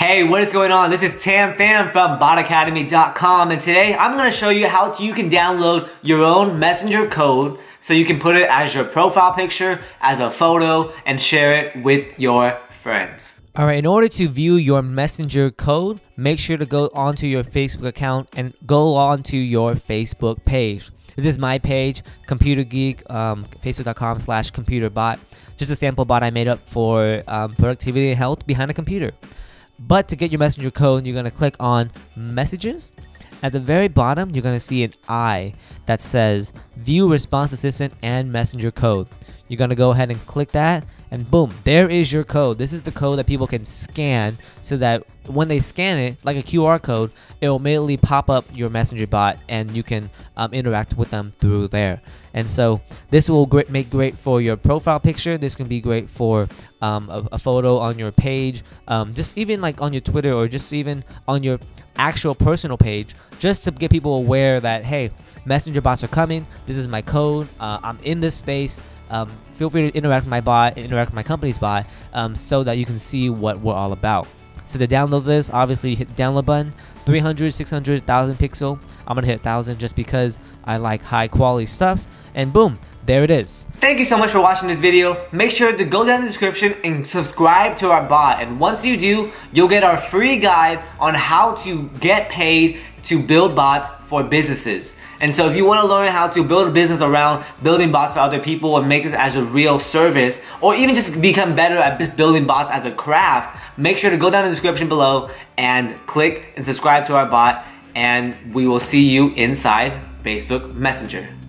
Hey, what is going on? This is Tam Pham from botacademy.com and today I'm going to show you how to, you can download your own messenger code so you can put it as your profile picture, as a photo, and share it with your friends. Alright, in order to view your messenger code, make sure to go onto your Facebook account and go onto your Facebook page. This is my page, Computer Geek, um, facebook.com slash computerbot. Just a sample bot I made up for um, productivity and health behind a computer. But to get your messenger code, you're gonna click on messages. At the very bottom, you're gonna see an I that says view response assistant and messenger code. You're gonna go ahead and click that and boom, there is your code. This is the code that people can scan so that when they scan it, like a QR code, it will immediately pop up your messenger bot and you can um, interact with them through there. And so this will great, make great for your profile picture. This can be great for um, a, a, photo on your page, um, just even like on your Twitter or just even on your actual personal page, just to get people aware that, hey, messenger bots are coming. This is my code. Uh, I'm in this space um, feel free to interact with my bot, interact with my company's bot, um, so that you can see what we're all about. So to download this, obviously hit the download button, 300, 600, 1000 pixel. I'm gonna hit 1000 just because I like high quality stuff, and boom, there it is. Thank you so much for watching this video. Make sure to go down in the description and subscribe to our bot. And once you do, you'll get our free guide on how to get paid to build bots for businesses. And so if you want to learn how to build a business around building bots for other people and make it as a real service, or even just become better at building bots as a craft, make sure to go down in the description below and click and subscribe to our bot and we will see you inside Facebook Messenger.